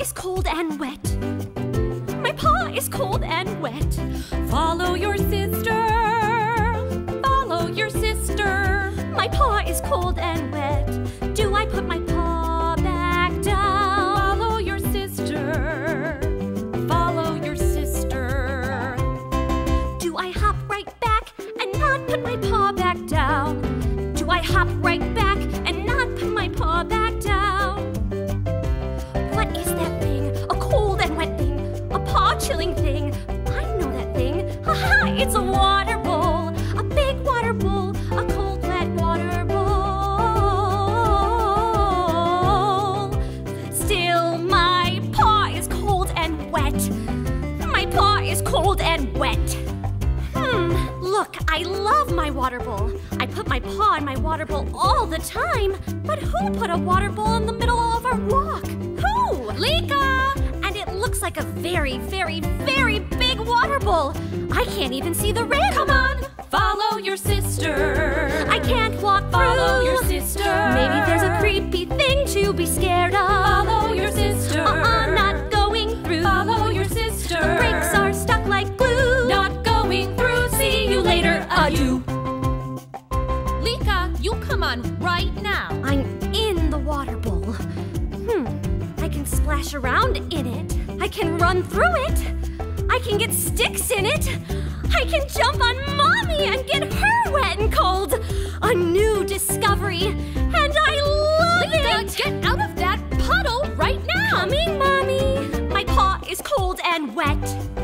is cold and wet. My paw is cold and wet. Follow your sister. Follow your sister. My paw is cold and wet. Do I put my paw back down? Follow your sister. Follow your sister. Do I hop right back and not put my paw back down? Do I hop right back and chilling thing. I know that thing. Haha, it's a water bowl. A big water bowl. A cold, wet water bowl. Still, my paw is cold and wet. My paw is cold and wet. Hmm, look, I love my water bowl. I put my paw in my water bowl all the time. But who put a water bowl in the middle of our walk? Like a very, very, very big water bowl. I can't even see the rim. Come on, follow your sister. I can't walk through. Follow your sister. Maybe there's a creepy thing to be scared of. Follow your sister. Uh-uh, not going through. Follow your sister. The brakes are stuck like glue. Not going through. See you later. Adieu. Likah, you come on right now. I'm in the water bowl. Hmm. I can splash around in it. I can run through it. I can get sticks in it. I can jump on mommy and get her wet and cold. A new discovery. And I love Likah, it. get out of that puddle right now. Coming, mommy. My paw is cold and wet.